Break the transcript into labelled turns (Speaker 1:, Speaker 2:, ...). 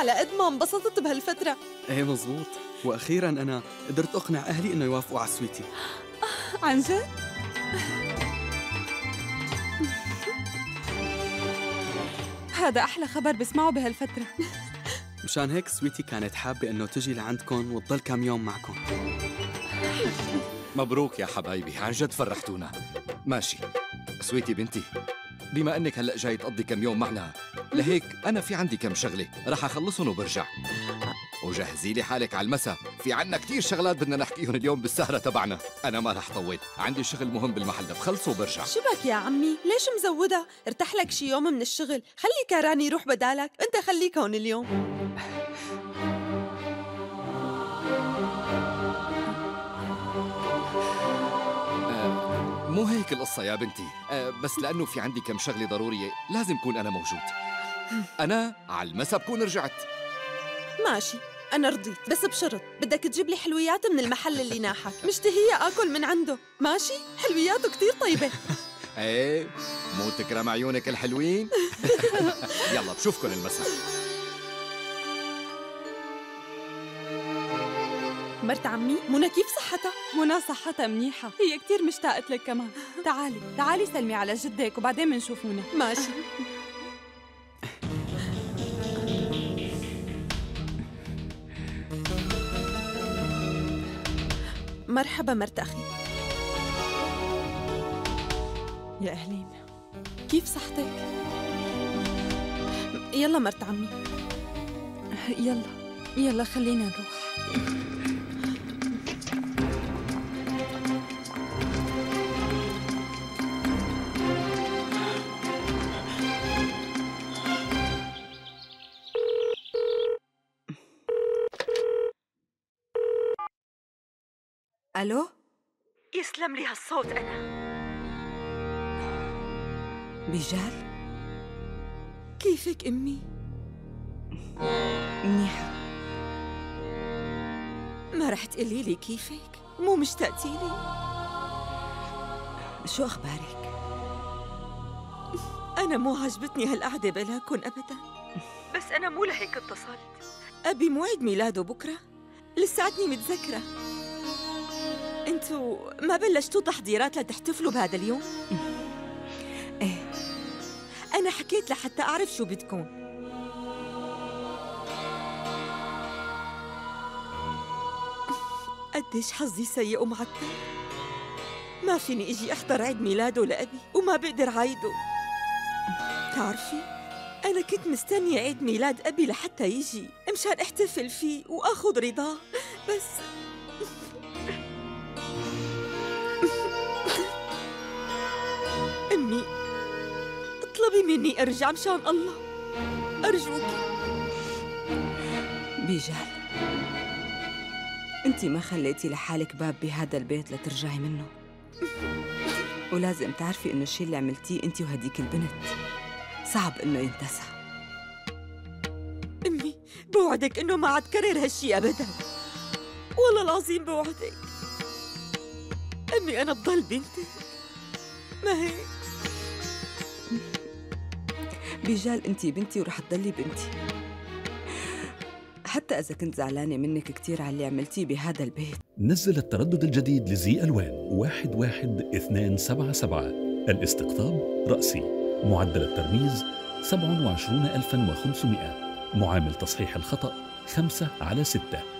Speaker 1: على قد ما انبسطت بهالفترة.
Speaker 2: إيه مزبوط. وأخيرا أنا قدرت أقنع أهلي إنه يوافقوا على سويتي.
Speaker 3: عن جد؟ هذا أحلى خبر بسمعه بهالفترة.
Speaker 2: مشان هيك سويتي كانت حابة إنه تجي لعندكم وتضل كم يوم معكم.
Speaker 4: مبروك يا حبايبي عن جد فرحتونا. ماشي. سويتي بنتي. بما أنك هلأ جاي تقضي كم يوم معنا. لهيك أنا في عندي كم شغلة رح أخلصهم وبرجع. وجهزي لي حالك على المسا في عنا كتير شغلات بدنا نحكيهم اليوم بالسهرة تبعنا. أنا ما رح طول. عندي شغل مهم بالمحل بخلصه وبرجع.
Speaker 1: شبك يا عمي؟ ليش مزودة ارتاح لك شي يوم من الشغل. خلي كاراني يروح بدالك. أنت خليك هون اليوم.
Speaker 4: مو هيك القصة يا بنتي؟ آه بس لأنه في عندي كم شغلة ضرورية لازم كون أنا موجود. أنا على المسا بكون رجعت.
Speaker 1: ماشي أنا رضيت بس بشرط بدك تجيب لي حلويات من المحل اللي ناحك. مشتهية آكل من عنده. ماشي؟ حلوياته كتير طيبة.
Speaker 4: إيه مو تكرم عيونك الحلوين. يلا بشوفكن المساء.
Speaker 1: مرت عمي؟ منى كيف صحتها؟
Speaker 3: منى صحتها منيحة. هي كتير مشتاقت لك كمان. تعالي تعالي سلمي على جدك وبعدين بنشوف منى.
Speaker 1: ماشي. مرحبا مرت أخي.
Speaker 3: يا أهلين.
Speaker 1: كيف صحتك؟ يلا مرت عمي.
Speaker 3: يلا. يلا خلينا نروح.
Speaker 1: ألو؟
Speaker 5: يسلم لي هالصوت أنا
Speaker 1: بجال؟ كيفك أمي؟
Speaker 5: منيحة
Speaker 1: ما رح تقولي لي كيفك؟ مو مشتاقتي لي؟
Speaker 5: شو أخبارك؟
Speaker 1: أنا مو عجبتني هالقعدة بلاكن أبدا
Speaker 5: بس أنا مو لهيك اتصلت
Speaker 1: أبي موعد ميلاده بكرة لساتني متذكرة أنتوا ما بلشتوا تحضيرات لتحتفلوا بهذا اليوم؟
Speaker 5: إيه.
Speaker 1: أنا حكيت لحتى أعرف شو بدكم. قديش حظي سيء ومعكر ما فيني إجي أحضر عيد ميلاده لأبي وما بقدر عايده. بتعرفي أنا كنت مستنية عيد ميلاد أبي لحتى يجي مشان أحتفل فيه وآخذ رضاه. بس اطلبي مني أرجع مشان الله. أرجوك.
Speaker 5: بيجال أنت ما خليتي لحالك باب بهذا البيت لترجعي منه. ولازم تعرفي إنه الشيء اللي عملتيه أنت وهديك البنت. صعب إنه ينتسى.
Speaker 1: أمي بوعدك إنه ما عاد كرر هالشي أبدا. والله العظيم بوعدك. أمي أنا بضل بنتي ما هيك
Speaker 5: بيجال انت بنتي ورح تضلي بنتي. حتى إذا كنت زعلانة منك كثير على اللي عملتيه بهذا البيت.
Speaker 6: نزل التردد الجديد لزي ألوان. واحد واحد اثنان سبعة سبعة. الاستقطاب رأسي. معدل الترميز سبع وعشرون ألفا وخمسمائة. معامل تصحيح الخطأ خمسة على ستة.